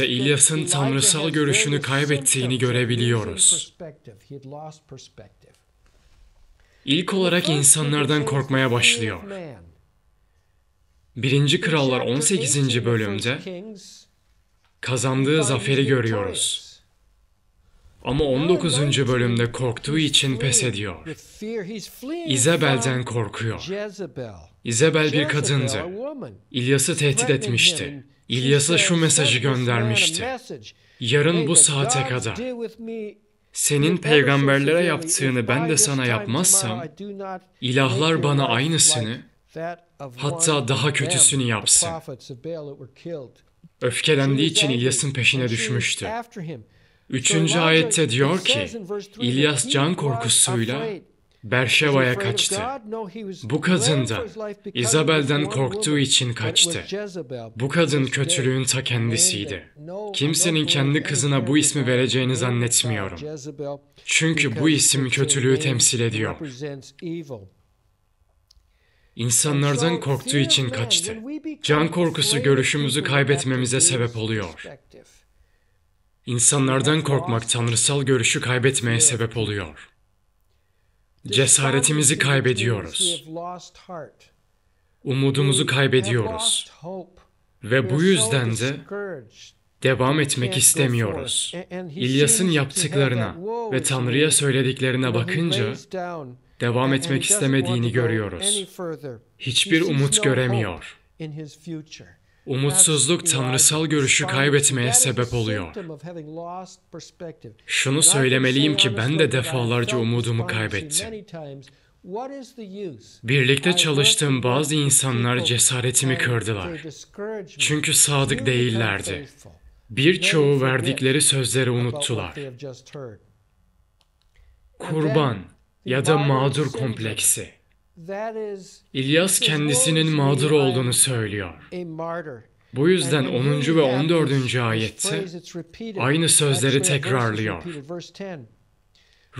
bölümde İlyas'ın tanrısal görüşünü kaybettiğini görebiliyoruz. İlk olarak insanlardan korkmaya başlıyor. 1. Krallar 18. bölümde kazandığı zaferi görüyoruz. Ama 19. bölümde korktuğu için pes ediyor. İzabel'den korkuyor. İzabel bir kadındı. İlyas'ı tehdit etmişti. İlyas'a şu mesajı göndermişti. Yarın bu saate kadar senin peygamberlere yaptığını ben de sana yapmazsam, ilahlar bana aynısını, hatta daha kötüsünü yapsın. Öfkelendiği için İlyas'ın peşine düşmüştü. Üçüncü ayette diyor ki, İlyas can korkusuyla Berşeva'ya kaçtı. Bu kadın da İzabel'den korktuğu için kaçtı. Bu kadın kötülüğün ta kendisiydi. Kimsenin kendi kızına bu ismi vereceğini zannetmiyorum. Çünkü bu isim kötülüğü temsil ediyor. İnsanlardan korktuğu için kaçtı. Can korkusu görüşümüzü kaybetmemize sebep oluyor. İnsanlardan korkmak tanrısal görüşü kaybetmeye sebep oluyor. Cesaretimizi kaybediyoruz. Umudumuzu kaybediyoruz. Ve bu yüzden de devam etmek istemiyoruz. İlyas'ın yaptıklarına ve Tanrı'ya söylediklerine bakınca devam etmek istemediğini görüyoruz. Hiçbir umut göremiyor. Umutsuzluk tanrısal görüşü kaybetmeye sebep oluyor. Şunu söylemeliyim ki ben de defalarca umudumu kaybettim. Birlikte çalıştığım bazı insanlar cesaretimi kırdılar. Çünkü sadık değillerdi. Birçoğu verdikleri sözleri unuttular. Kurban ya da mağdur kompleksi. İlyas kendisinin mağdur olduğunu söylüyor. Bu yüzden 10. ve 14. ayette aynı sözleri tekrarlıyor.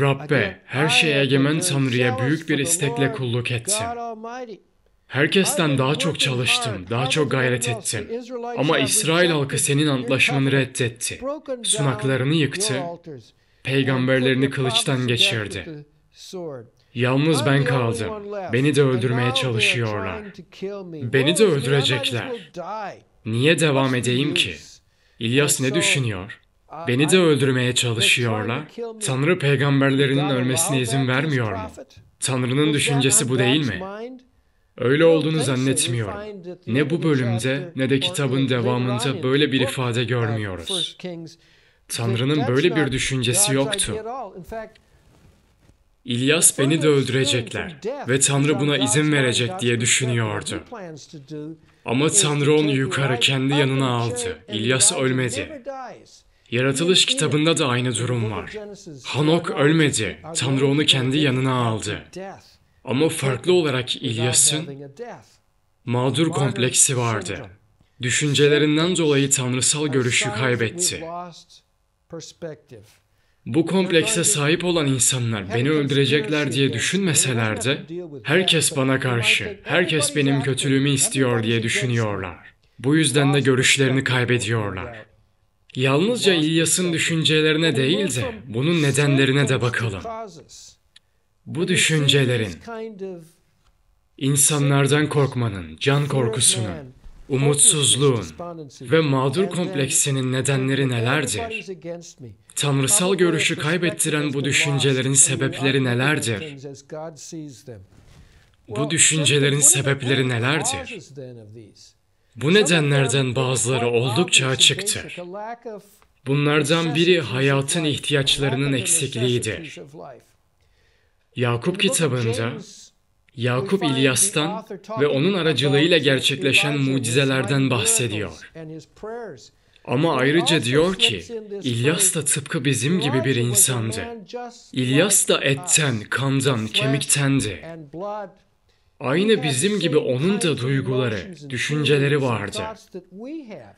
Rabbe, her şeye egemen Tanrı'ya büyük bir istekle kulluk ettim. Herkesten daha çok çalıştım, daha çok gayret ettim. Ama İsrail halkı senin antlaşmanı reddetti. Sunaklarını yıktı, peygamberlerini kılıçtan geçirdi. Yalnız ben kaldım. Beni de öldürmeye çalışıyorlar. Beni de öldürecekler. Niye devam edeyim ki? İlyas ne düşünüyor? Beni de öldürmeye çalışıyorlar. Tanrı peygamberlerinin ölmesine izin vermiyor mu? Tanrı'nın düşüncesi bu değil mi? Öyle olduğunu zannetmiyorum. Ne bu bölümde ne de kitabın devamında böyle bir ifade görmüyoruz. Tanrı'nın böyle bir düşüncesi yoktu. İlyas beni de öldürecekler ve Tanrı buna izin verecek diye düşünüyordu. Ama Tanrı onu yukarı kendi yanına aldı. İlyas ölmedi. Yaratılış kitabında da aynı durum var. Hanok ölmedi. Tanrı onu kendi yanına aldı. Ama farklı olarak İlyas'ın mağdur kompleksi vardı. Düşüncelerinden dolayı tanrısal görüşü kaybetti. Bu komplekse sahip olan insanlar beni öldürecekler diye düşünmeseler de herkes bana karşı, herkes benim kötülüğümü istiyor diye düşünüyorlar. Bu yüzden de görüşlerini kaybediyorlar. Yalnızca İlyas'ın düşüncelerine değil de bunun nedenlerine de bakalım. Bu düşüncelerin, insanlardan korkmanın, can korkusunun, umutsuzluğun ve mağdur kompleksinin nedenleri nelerdir? Tanrısal görüşü kaybettiren bu düşüncelerin sebepleri nelerdir? Bu düşüncelerin sebepleri nelerdir? Bu nedenlerden bazıları oldukça açıktır. Bunlardan biri hayatın ihtiyaçlarının eksikliğidir. Yakup kitabında Yakup İlyas'tan ve onun aracılığıyla gerçekleşen mucizelerden bahsediyor. Ama ayrıca diyor ki, İlyas da tıpkı bizim gibi bir insandı. İlyas da etten, kandan, kemiktendi. Aynı bizim gibi onun da duyguları, düşünceleri vardı.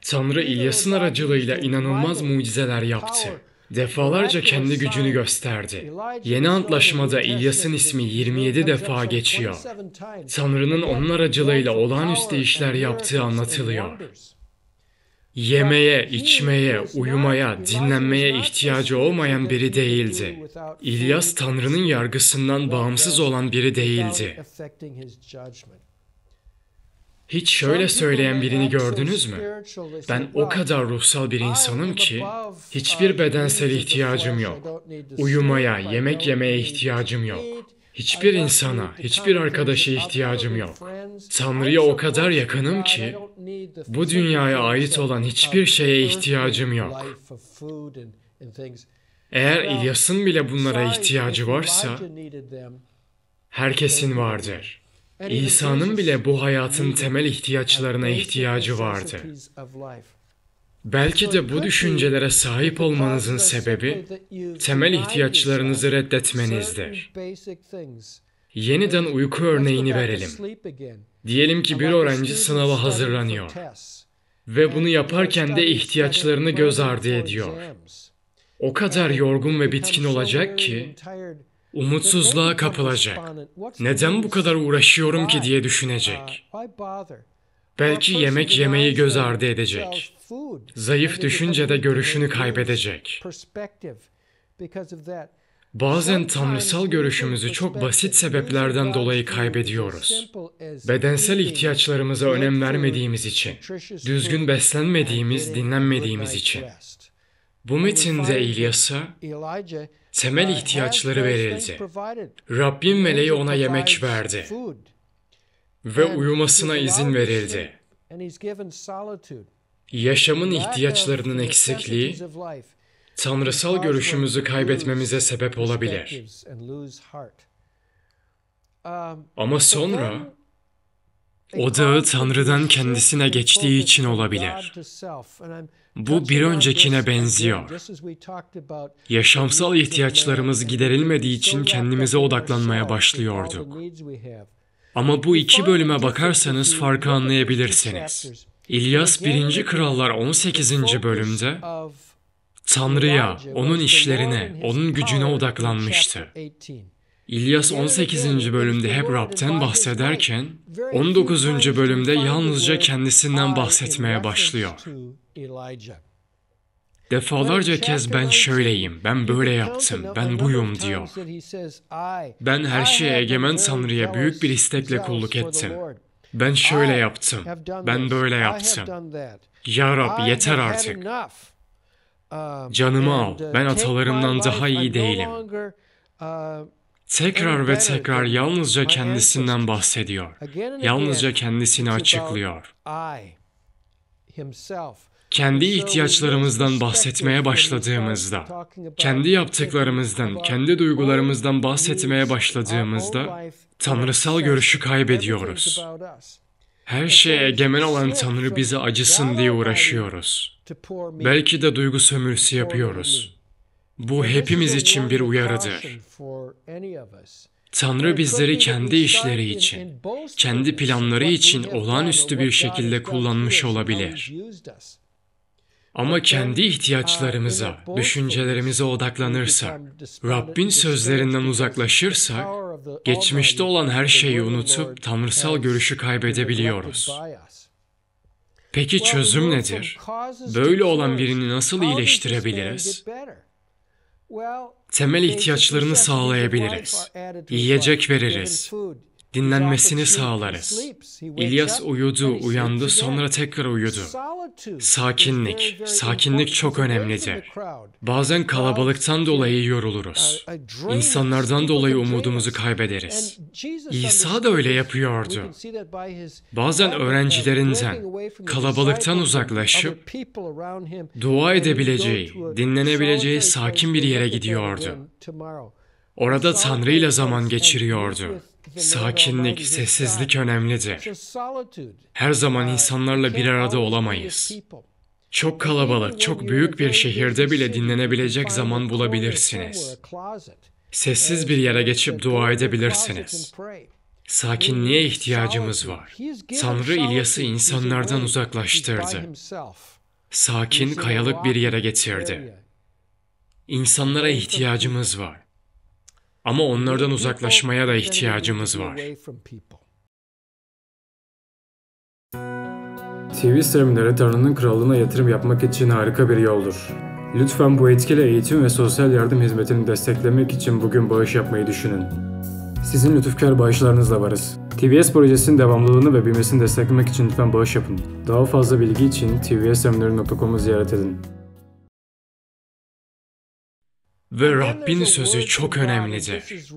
Tanrı İlyas'ın aracılığıyla inanılmaz mucizeler yaptı. Defalarca kendi gücünü gösterdi. Yeni antlaşmada İlyas'ın ismi 27 defa geçiyor. Tanrı'nın onun aracılığıyla olağanüstü işler yaptığı anlatılıyor. Yemeye, içmeye, uyumaya, dinlenmeye ihtiyacı olmayan biri değildi. İlyas Tanrı'nın yargısından bağımsız olan biri değildi. Hiç şöyle söyleyen birini gördünüz mü? Ben o kadar ruhsal bir insanım ki hiçbir bedensel ihtiyacım yok. Uyumaya, yemek yemeye ihtiyacım yok. Hiçbir insana, hiçbir arkadaşa ihtiyacım yok. Tanrı'ya o kadar yakınım ki bu dünyaya ait olan hiçbir şeye ihtiyacım yok. Eğer İlyas'ın bile bunlara ihtiyacı varsa herkesin vardır. İsa'nın bile bu hayatın temel ihtiyaçlarına ihtiyacı vardı. Belki de bu düşüncelere sahip olmanızın sebebi temel ihtiyaçlarınızı reddetmenizdir. Yeniden uyku örneğini verelim. Diyelim ki bir öğrenci sınava hazırlanıyor ve bunu yaparken de ihtiyaçlarını göz ardı ediyor. O kadar yorgun ve bitkin olacak ki umutsuzluğa kapılacak. Neden bu kadar uğraşıyorum ki diye düşünecek. Belki yemek yemeyi göz ardı edecek. Zayıf düşünce de görüşünü kaybedecek. Bazen tanrısal görüşümüzü çok basit sebeplerden dolayı kaybediyoruz. Bedensel ihtiyaçlarımıza önem vermediğimiz için, düzgün beslenmediğimiz, dinlenmediğimiz için. Bu metinde İlyas'a temel ihtiyaçları verildi. Rabbin meleği ona yemek verdi ve uyumasına izin verildi. Yaşamın ihtiyaçlarının eksikliği, tanrısal görüşümüzü kaybetmemize sebep olabilir. Ama sonra odağı Tanrı'dan kendisine geçtiği için olabilir. Bu bir öncekine benziyor. Yaşamsal ihtiyaçlarımız giderilmediği için kendimize odaklanmaya başlıyorduk. Ama bu iki bölüme bakarsanız farkı anlayabilirsiniz. İlyas 1. Krallar 18. bölümde Tanrı'ya, onun işlerine, onun gücüne odaklanmıştı. İlyas 18. bölümde hep Rab'den bahsederken 19. bölümde yalnızca kendisinden bahsetmeye başlıyor. Defalarca kez ben şöyleyim, ben böyle yaptım, ben buyum diyor. Ben her şeye egemen Tanrı'ya büyük bir istekle kulluk ettim. Ben şöyle yaptım, ben böyle yaptım. Ya Rab yeter artık. Canımı al, ben atalarımdan daha iyi değilim. Tekrar ve tekrar yalnızca kendisinden bahsediyor. Yalnızca kendisini açıklıyor. Kendi ihtiyaçlarımızdan bahsetmeye başladığımızda, kendi yaptıklarımızdan, kendi duygularımızdan bahsetmeye başladığımızda tanrısal görüşü kaybediyoruz. Her şeye egemen olan Tanrı bize acısın diye uğraşıyoruz. Belki de duygu sömürüsü yapıyoruz. Bu hepimiz için bir uyarıdır. Tanrı bizleri kendi işleri için, kendi planları için olağanüstü bir şekilde kullanmış olabilir. Ama kendi ihtiyaçlarımıza, düşüncelerimize odaklanırsak, Rabbin sözlerinden uzaklaşırsak, geçmişte olan her şeyi unutup tanrısal görüşü kaybedebiliyoruz. Peki çözüm nedir? Böyle olan birini nasıl iyileştirebiliriz? Temel ihtiyaçlarını sağlayabiliriz. Yiyecek veririz. Dinlenmesini sağlarız. İlyas uyudu, uyandı, sonra tekrar uyudu. Sakinlik, sakinlik çok önemlidir. Bazen kalabalıktan dolayı yoruluruz. İnsanlardan dolayı umudumuzu kaybederiz. İsa da öyle yapıyordu. Bazen öğrencilerinden, kalabalıktan uzaklaşıp dua edebileceği, dinlenebileceği sakin bir yere gidiyordu. Orada Tanrı ile zaman geçiriyordu. Sakinlik, sessizlik önemlidir. Her zaman insanlarla bir arada olamayız. Çok kalabalık, çok büyük bir şehirde bile dinlenebilecek zaman bulabilirsiniz. Sessiz bir yere geçip dua edebilirsiniz. Sakinliğe ihtiyacımız var. Tanrı İlyas'ı insanlardan uzaklaştırdı. Sakin, kayalık bir yere getirdi. İnsanlara ihtiyacımız var. Ama onlardan uzaklaşmaya da ihtiyacımız var. TV streamleri Tanrı'nın krallığına yatırım yapmak için harika bir yoldur. Lütfen bu etkili eğitim ve sosyal yardım hizmetini desteklemek için bugün bağış yapmayı düşünün. Sizin lütufkar bağışlarınızla varız. TVS projesinin devamlılığını ve büyümesini desteklemek için lütfen bağış yapın. Daha fazla bilgi için tvsseminary.com'u ziyaret edin. Ve Rabbin sözü çok önemlidir.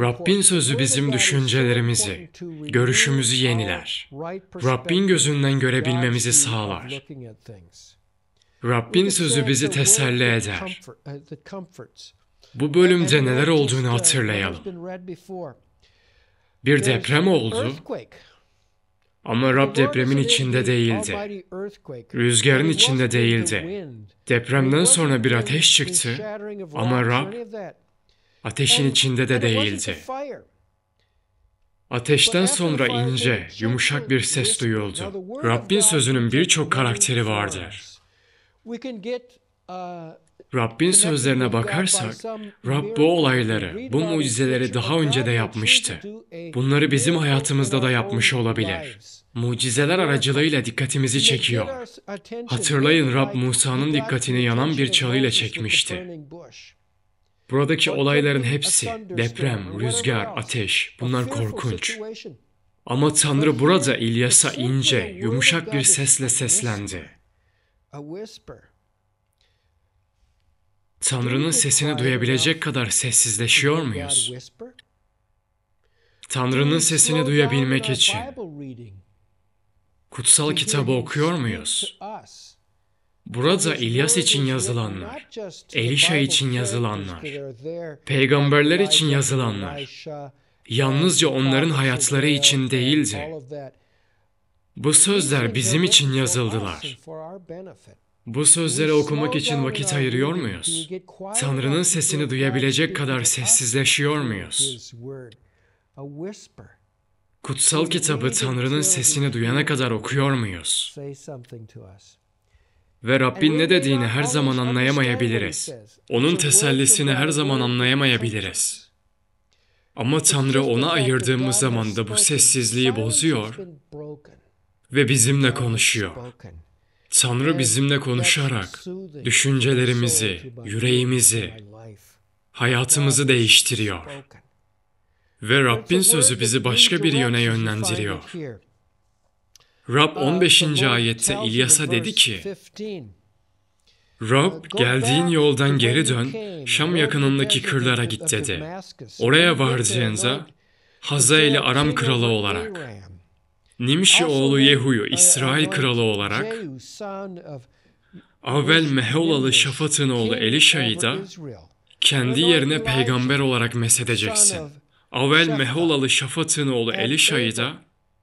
Rabbin sözü bizim düşüncelerimizi, görüşümüzü yeniler. Rabbin gözünden görebilmemizi sağlar. Rabbin sözü bizi teselli eder. Bu bölümde neler olduğunu hatırlayalım. Bir deprem oldu ama Rab depremin içinde değildi. Rüzgarın içinde değildi. Depremden sonra bir ateş çıktı ama Rab ateşin içinde de değildi. Ateşten sonra ince, yumuşak bir ses duyuldu. Rabbin sözünün birçok karakteri vardır. Rabbin sözlerine bakarsak, Rab bu olayları, bu mucizeleri daha önce de yapmıştı. Bunları bizim hayatımızda da yapmış olabilir. Mucizeler aracılığıyla dikkatimizi çekiyor. Hatırlayın Rab Musa'nın dikkatini yanan bir çalıyla çekmişti. Buradaki olayların hepsi, deprem, rüzgar, ateş, bunlar korkunç. Ama Tanrı burada İlyas'a ince, yumuşak bir sesle seslendi. Tanrı'nın sesini duyabilecek kadar sessizleşiyor muyuz? Tanrı'nın sesini duyabilmek için kutsal kitabı okuyor muyuz? Burada İlyas için yazılanlar, Elişa için yazılanlar, peygamberler için yazılanlar, yalnızca onların hayatları için değildi. Bu sözler bizim için yazıldılar. Bu sözleri okumak için vakit ayırıyor muyuz? Tanrı'nın sesini duyabilecek kadar sessizleşiyor muyuz? Kutsal kitabı Tanrı'nın sesini duyana kadar okuyor muyuz? Ve Rabbin ne dediğini her zaman anlayamayabiliriz. Onun tesellisini her zaman anlayamayabiliriz. Ama Tanrı ona ayırdığımız zaman da bu sessizliği bozuyor ve bizimle konuşuyor. Tanrı bizimle konuşarak düşüncelerimizi, yüreğimizi, hayatımızı değiştiriyor. Ve Rabbin sözü bizi başka bir yöne yönlendiriyor. Rab 15. ayette İlyas'a dedi ki, Rab geldiğin yoldan geri dön, Şam yakınındaki kırlara git dedi. Oraya vardığında Hazaeli Aram kralı olarak, Nimşi oğlu Yehu'yu İsrail kralı olarak, Avel Mehola'lı Şafat'ın oğlu Elişa'yı da kendi yerine peygamber olarak mesedeceksin. Avel Mehola'lı Şafat'ın oğlu Elişa'yı da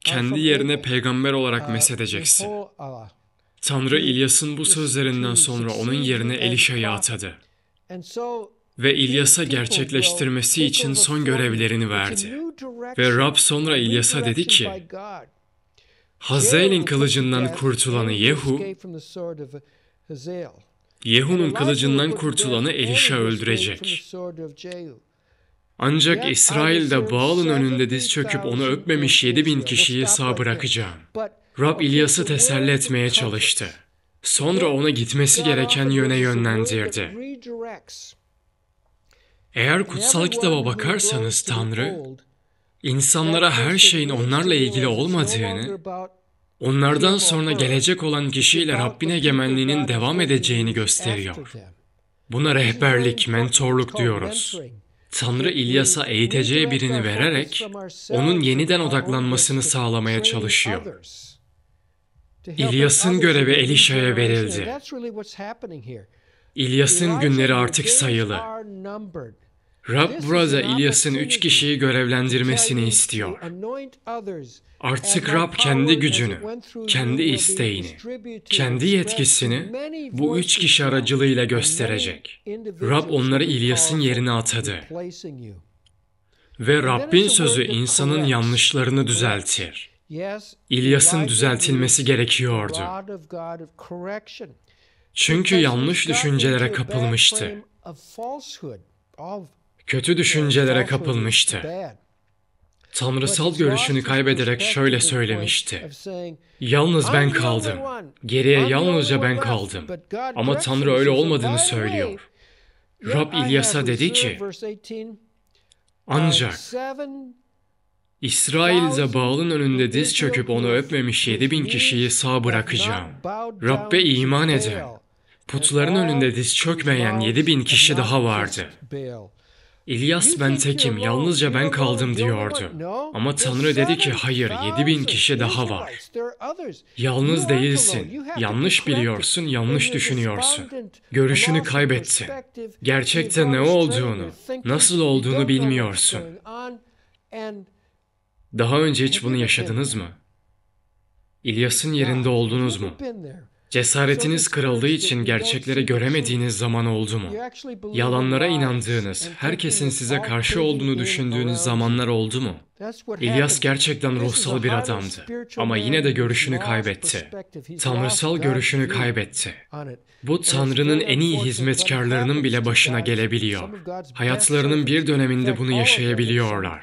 kendi yerine peygamber olarak mesedeceksin. Tanrı İlyas'ın bu sözlerinden sonra onun yerine Elişa'yı atadı. Ve İlyas'a gerçekleştirmesi için son görevlerini verdi. Ve Rab sonra İlyas'a dedi ki, Hazael'in kılıcından kurtulanı Yehu, Yehu'nun kılıcından kurtulanı Elişa öldürecek. Ancak İsrail'de Baal'ın önünde diz çöküp onu öpmemiş yedi bin kişiyi sağ bırakacağım. Rab İlyas'ı teselli etmeye çalıştı. Sonra ona gitmesi gereken yöne yönlendirdi. Eğer kutsal kitaba bakarsanız Tanrı, insanlara her şeyin onlarla ilgili olmadığını, onlardan sonra gelecek olan kişiyle Rabbin egemenliğinin devam edeceğini gösteriyor. Buna rehberlik, mentorluk diyoruz. Tanrı İlyas'a eğiteceği birini vererek onun yeniden odaklanmasını sağlamaya çalışıyor. İlyas'ın görevi Elişa'ya verildi. İlyas'ın günleri artık sayılı. Rab burada İlyas'ın üç kişiyi görevlendirmesini istiyor. Artık Rab kendi gücünü, kendi isteğini, kendi yetkisini bu üç kişi aracılığıyla gösterecek. Rab onları İlyas'ın yerine atadı. Ve Rabbin sözü insanın yanlışlarını düzeltir. İlyas'ın düzeltilmesi gerekiyordu. Çünkü yanlış düşüncelere kapılmıştı. Kötü düşüncelere kapılmıştı. tanrısal görüşünü kaybederek şöyle söylemişti. Yalnız ben kaldım. Geriye yalnızca ben kaldım. Ama Tanrı öyle olmadığını söylüyor. Rab İlyas'a dedi ki, ancak İsrail Zebal'ın önünde diz çöküp onu öpmemiş yedi bin kişiyi sağ bırakacağım. Rabbe iman eden, putların önünde diz çökmeyen yedi bin kişi daha vardı. İlyas ben tekim, yalnızca ben kaldım diyordu. Ama Tanrı dedi ki hayır, yedi bin kişi daha var. Yalnız değilsin. Yanlış biliyorsun, yanlış düşünüyorsun. Görüşünü kaybettin. Gerçekte ne olduğunu, nasıl olduğunu bilmiyorsun. Daha önce hiç bunu yaşadınız mı? İlyas'ın yerinde oldunuz mu? Cesaretiniz kırıldığı için gerçekleri göremediğiniz zaman oldu mu? Yalanlara inandığınız, herkesin size karşı olduğunu düşündüğünüz zamanlar oldu mu? İlyas gerçekten ruhsal bir adamdı ama yine de görüşünü kaybetti. Tanrısal görüşünü kaybetti. Bu Tanrı'nın en iyi hizmetkarlarının bile başına gelebiliyor. Hayatlarının bir döneminde bunu yaşayabiliyorlar.